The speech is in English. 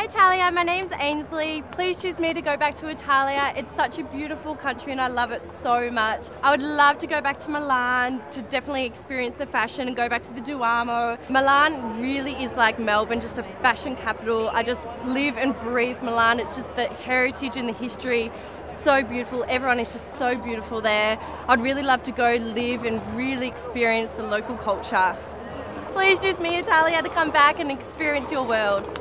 Hi Italia, my name's Ainslie. Please choose me to go back to Italia. It's such a beautiful country and I love it so much. I would love to go back to Milan to definitely experience the fashion and go back to the Duomo. Milan really is like Melbourne, just a fashion capital. I just live and breathe Milan. It's just the heritage and the history. So beautiful. Everyone is just so beautiful there. I'd really love to go live and really experience the local culture. Please choose me, Italia, to come back and experience your world.